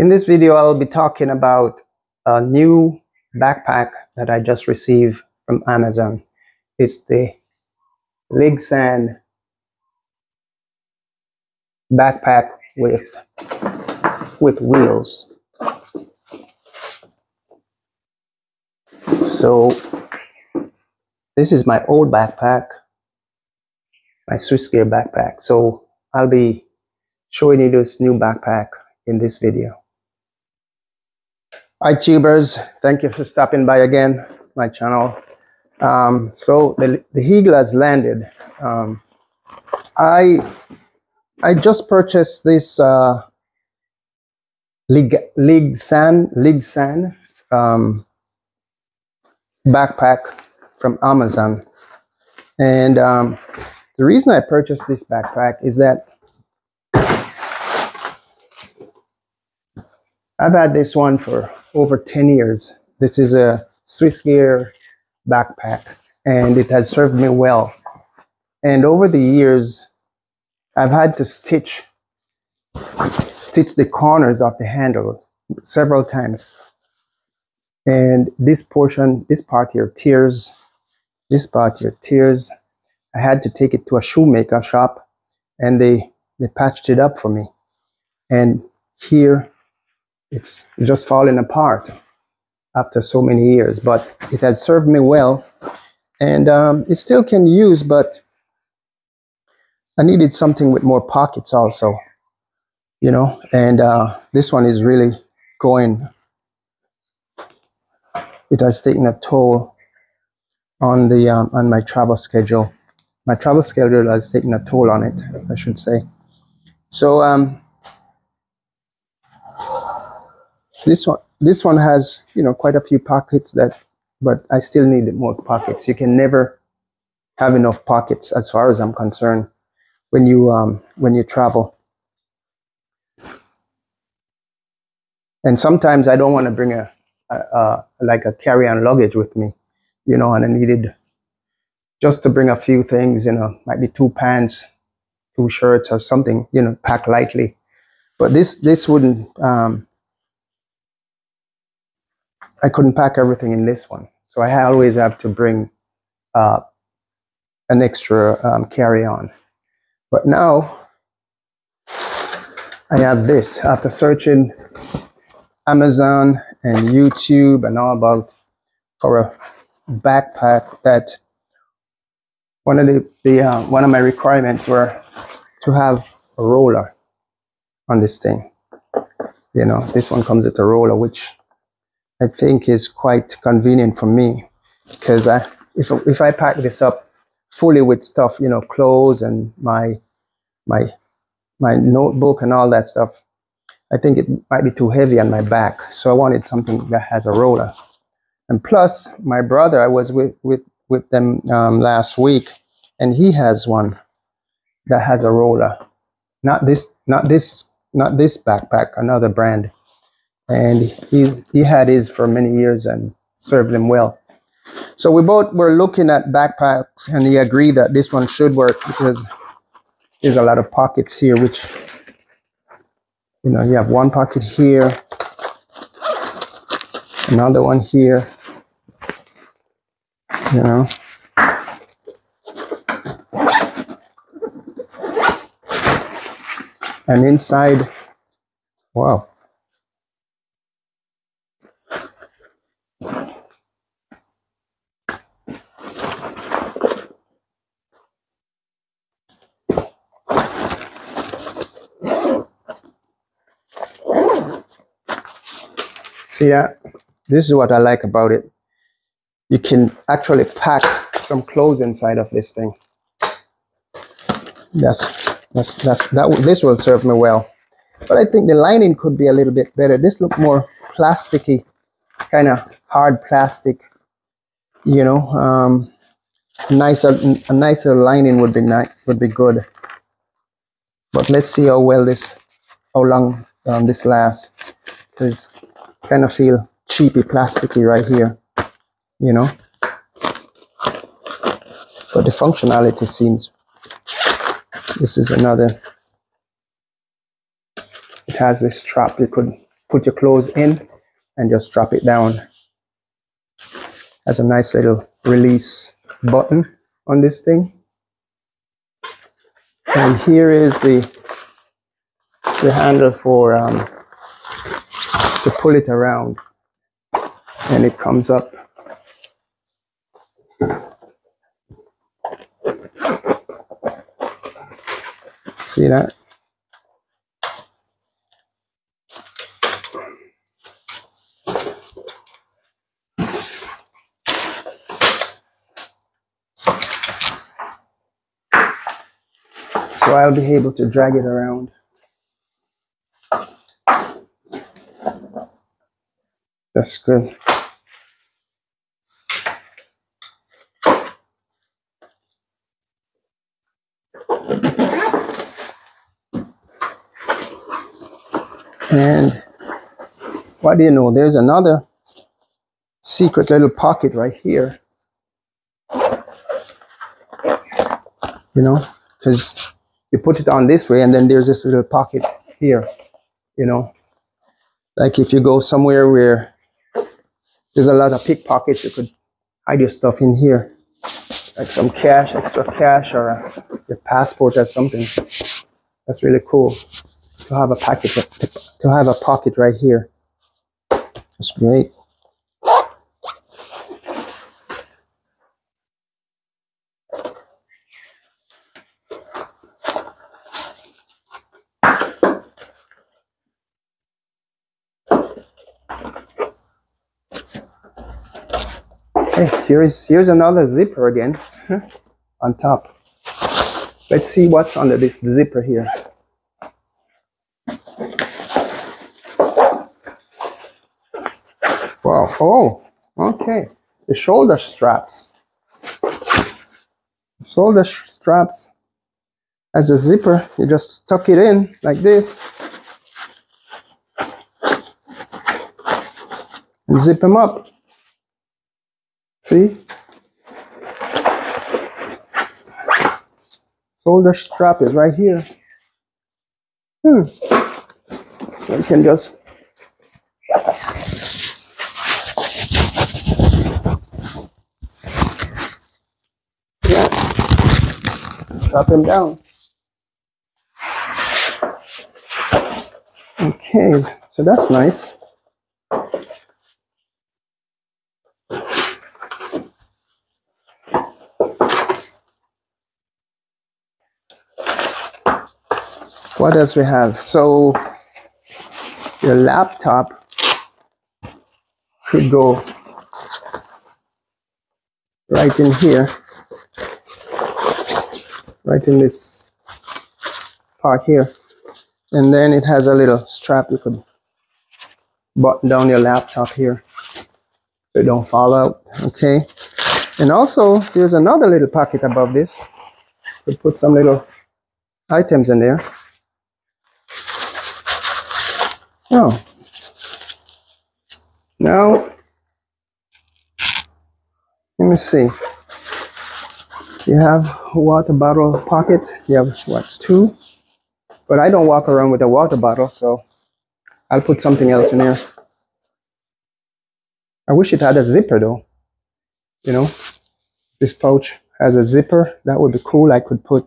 In this video, I'll be talking about a new backpack that I just received from Amazon. It's the Ligsan backpack with, with wheels. So this is my old backpack, my Swiss Gear backpack. So I'll be showing you this new backpack in this video. Hi tubers, thank you for stopping by again, my channel. Um, so the, the has landed. Um, I I just purchased this uh, Lig Ligsan Ligsan um, backpack from Amazon, and um, the reason I purchased this backpack is that I've had this one for over 10 years. This is a Swiss Gear backpack and it has served me well. And over the years, I've had to stitch stitch the corners of the handles several times. And this portion, this part here tears, this part here tears. I had to take it to a shoemaker shop and they, they patched it up for me. And here it's just falling apart after so many years, but it has served me well and um, it still can use, but I needed something with more pockets also, you know, and uh, this one is really going, it has taken a toll on the um, on my travel schedule. My travel schedule has taken a toll on it, I should say. So um, this one this one has you know quite a few pockets that but I still need more pockets. You can never have enough pockets as far as I'm concerned when you um, when you travel. And sometimes I don't want to bring a, a, a like a carry-on luggage with me you know and I needed just to bring a few things you know might be two pants two shirts or something you know pack lightly. But this this wouldn't um, I couldn't pack everything in this one. So I always have to bring uh, an extra um, carry-on. But now I have this. After searching Amazon and YouTube and all about for a backpack that one of the, the uh, one of my requirements were to have a roller on this thing. You know, this one comes with a roller, which I think is quite convenient for me because I, if, if I pack this up fully with stuff, you know, clothes and my, my, my notebook and all that stuff, I think it might be too heavy on my back. So I wanted something that has a roller. And plus, my brother, I was with, with, with them um, last week, and he has one that has a roller. Not this, not this, not this backpack, another brand and he he had his for many years and served him well. So we both were looking at backpacks, and he agreed that this one should work because there's a lot of pockets here, which you know you have one pocket here, another one here, you know. And inside, wow, See that? This is what I like about it. You can actually pack some clothes inside of this thing. That's, that's, that's, that, this will serve me well. But I think the lining could be a little bit better. This look more plasticky, kind of hard plastic, you know. Um, nicer, a nicer lining would be nice, would be good. But let's see how well this, how long um, this lasts. Because kind of feel cheapy, plasticky right here, you know. But the functionality seems, this is another, it has this strap you could put your clothes in and just drop it down. Has a nice little release button on this thing. And here is the the handle for um, to pull it around. And it comes up. See that? So I'll be able to drag it around That's good. And what do you know? There's another secret little pocket right here. You know, because you put it on this way and then there's this little pocket here, you know. Like if you go somewhere where there's a lot of pickpockets. You could hide your stuff in here, like some cash, extra cash, or your passport or something. That's really cool to have a packet, to have a pocket right here. That's great. Okay, here's here's another zipper again on top. Let's see what's under this zipper here. Wow, oh, okay. The shoulder straps. Shoulder straps as a zipper, you just tuck it in like this and zip them up. See? Shoulder strap is right here. Hmm. So you can just yeah. Drop him down. Okay, so that's nice. What else we have? So your laptop could go right in here. Right in this part here. And then it has a little strap you could button down your laptop here. So it don't fall out okay? And also there's another little pocket above this. To put some little items in there Oh. Now, let me see. You have water bottle pockets. You have what, two? But I don't walk around with a water bottle, so I'll put something else in there. I wish it had a zipper though. You know, this pouch has a zipper. That would be cool. I could put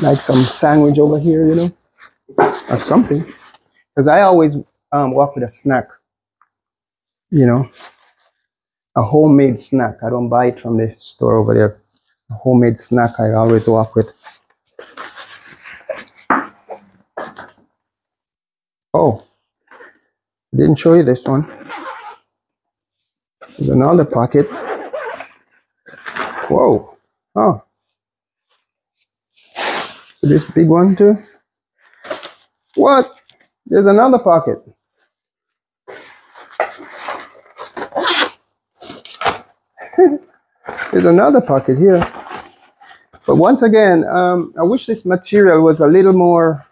like some sandwich over here, you know, or something because I always um, walk with a snack, you know, a homemade snack. I don't buy it from the store over there. A homemade snack I always walk with. Oh, didn't show you this one. There's another pocket. Whoa. Oh. So this big one too? What? There's another pocket. There's another pocket here. But once again, um, I wish this material was a little more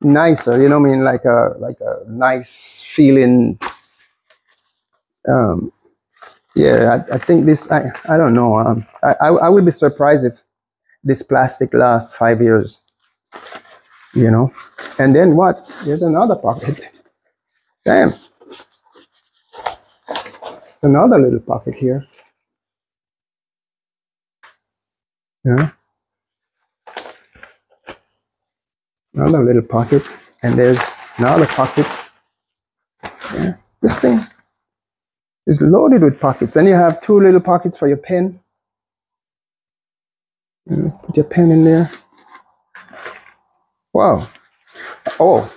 nicer, you know what I mean? Like a, like a nice feeling. Um, yeah, I, I think this, I, I don't know. Um, I, I, I would be surprised if this plastic lasts five years, you know? And then what? There's another pocket. Damn. Another little pocket here. Yeah. Another little pocket. And there's another pocket. Yeah. This thing is loaded with pockets. Then you have two little pockets for your pen. You put your pen in there. Wow. Oh.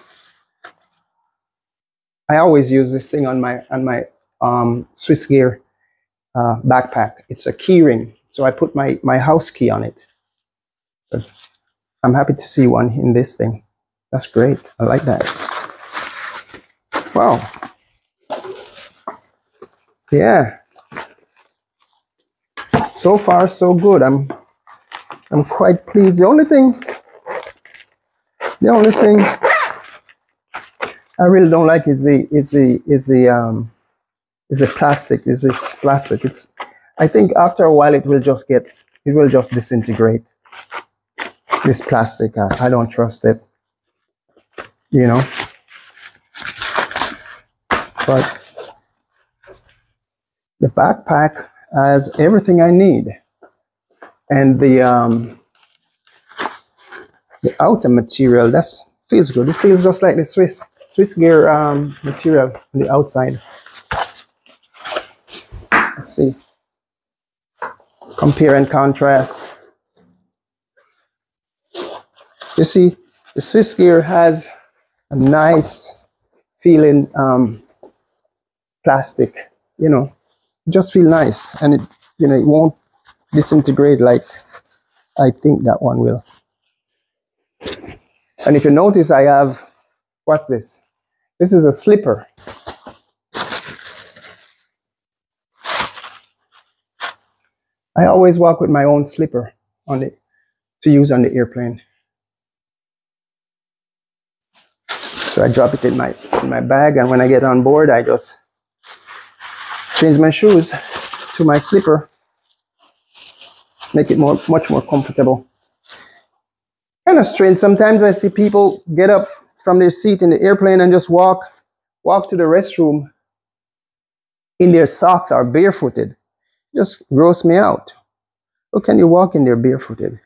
I always use this thing on my on my um, Swiss Gear uh, backpack. It's a key ring. So I put my, my house key on it. But I'm happy to see one in this thing. That's great. I like that. Wow. Yeah. So far, so good. I'm I'm quite pleased. The only thing, the only thing I really don't like is the is the is the um is the plastic. Is this plastic? It's I think after a while it will just get it will just disintegrate. This plastic, I, I don't trust it. You know. But the backpack has everything I need. And the um, the outer material, that's feels good. this feels just like the Swiss Swiss gear um, material on the outside. Let's see. Compare and contrast. You see, the Swiss gear has a nice feeling um, plastic, you know, just feel nice and it, you know, it won't disintegrate like I think that one will. And if you notice, I have, what's this? This is a slipper. I always walk with my own slipper on the to use on the airplane. So I drop it in my in my bag, and when I get on board, I just change my shoes to my slipper, make it more much more comfortable. Kind of strange. Sometimes I see people get up from their seat in the airplane and just walk walk to the restroom in their socks or barefooted just gross me out. How can you walk in there barefooted?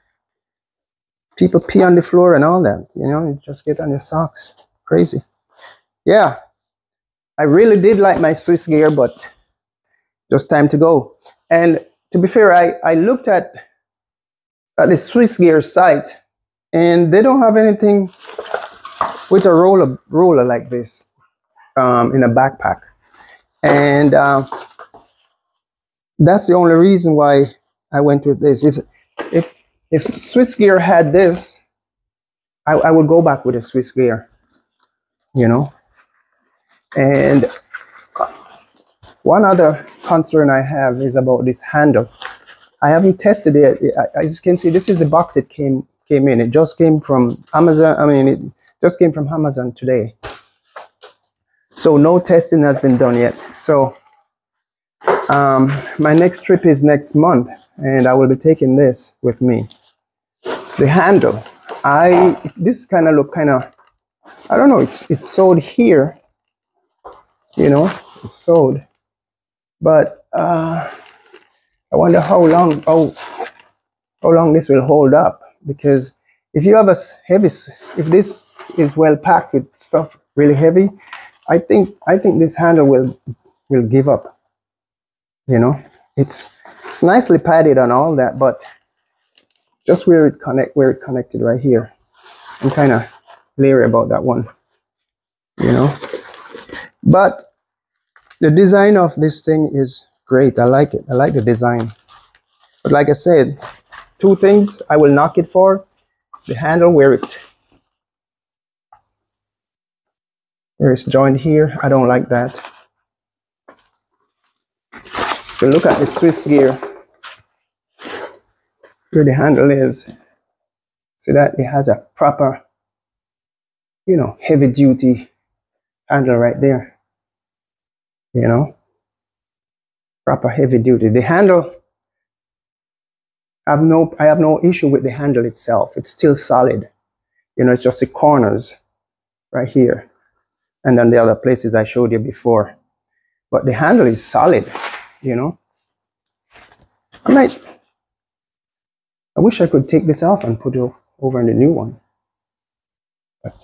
People pee on the floor and all that. You know, you just get on your socks. Crazy. Yeah, I really did like my Swiss gear, but just time to go. And to be fair, I, I looked at, at the Swiss gear site and they don't have anything with a roller, roller like this um, in a backpack. And uh, that's the only reason why I went with this. If if if Swiss Gear had this, I, I would go back with a Swiss Gear, you know. And one other concern I have is about this handle. I haven't tested it. As you can see, this is the box it came came in. It just came from Amazon. I mean, it just came from Amazon today. So no testing has been done yet. So um, my next trip is next month, and I will be taking this with me. The handle, I this kind of look kind of, I don't know. It's it's sewed here, you know, it's sewed, but uh, I wonder how long how how long this will hold up because if you have a heavy if this is well packed with stuff really heavy, I think I think this handle will will give up you know? It's it's nicely padded on all that but just where it connect where it connected right here. I'm kind of leery about that one you know? But the design of this thing is great. I like it. I like the design. But like i said two things i will knock it for the handle where it. Where it's joined here. I don't like that. If look at the Swiss gear, where the handle is, see that? It has a proper, you know, heavy duty handle right there. You know, proper heavy duty. The handle, I have no, I have no issue with the handle itself. It's still solid. You know, it's just the corners right here. and then the other places I showed you before. But the handle is solid, you know. I might, I wish I could take this off and put it over in the new one. But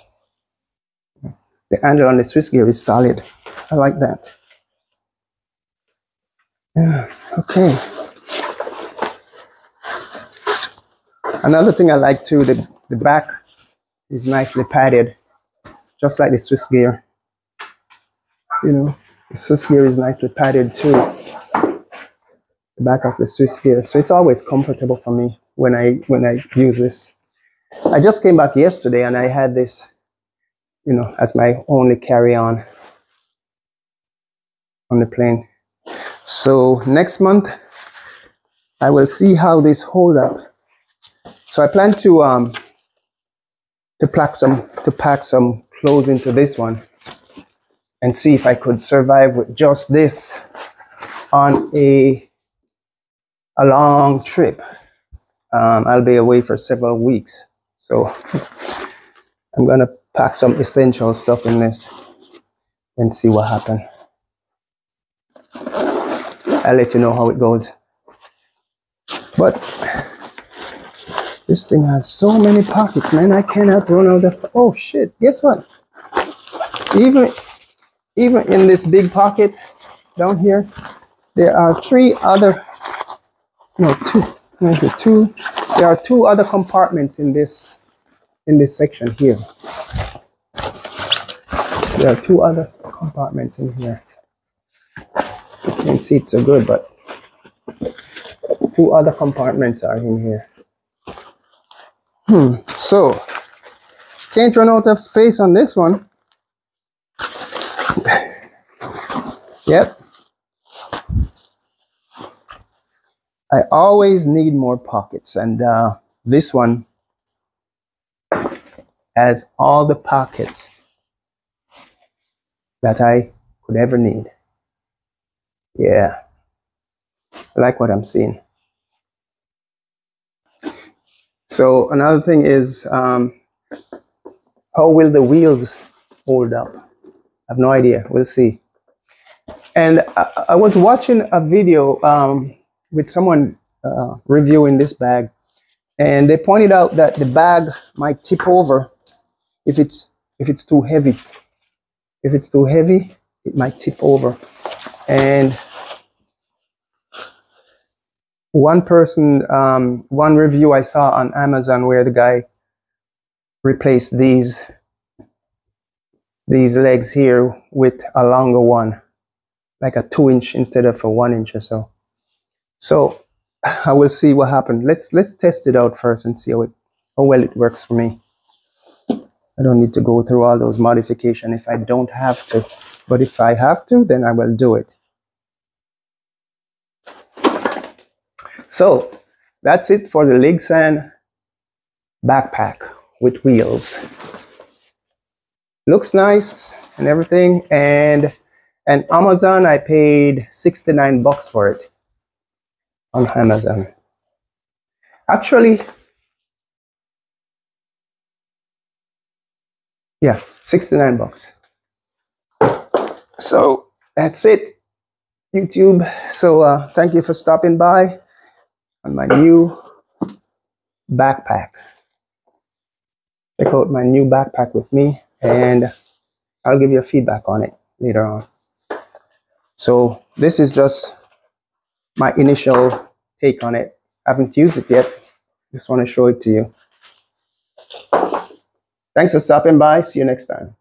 the handle on the Swiss gear is solid. I like that. Yeah, okay. Another thing I like too, the, the back is nicely padded, just like the Swiss gear. You know, the Swiss gear is nicely padded too. The back of the Swiss gear. So it's always comfortable for me when I when I use this. I just came back yesterday and I had this, you know, as my only carry-on on the plane. So next month I will see how this hold up so I plan to um, to pack some to pack some clothes into this one and see if I could survive with just this on a a long trip. Um, I'll be away for several weeks, so I'm gonna pack some essential stuff in this and see what happens. I'll let you know how it goes. But this thing has so many pockets, man. I cannot run out of. Oh shit! Guess what? Even even in this big pocket down here, there are three other. No, two. A two. There are two other compartments in this in this section here. There are two other compartments in here. You can't see it so good, but two other compartments are in here. Hmm, so can't run out of space on this one. yep. I always need more pockets and uh, this one has all the pockets that I could ever need. Yeah, I like what I'm seeing. So another thing is, um, how will the wheels hold up? I have no idea. We'll see. And I, I was watching a video um, with someone uh, reviewing this bag, and they pointed out that the bag might tip over if it's if it's too heavy. If it's too heavy, it might tip over. And one person, um, one review I saw on Amazon where the guy replaced these these legs here with a longer one, like a two inch instead of a one inch or so. So I will see what happens. Let's let's test it out first and see how it how well it works for me. I don't need to go through all those modifications if I don't have to. But if I have to, then I will do it. So that's it for the Ligsan backpack with wheels. Looks nice and everything. And and Amazon, I paid 69 bucks for it on Amazon. Actually, yeah, 69 bucks. So that's it, YouTube. So uh, thank you for stopping by on my new backpack. Check out my new backpack with me and I'll give you a feedback on it later on. So this is just my initial take on it. I haven't used it yet. Just want to show it to you. Thanks for stopping by. See you next time.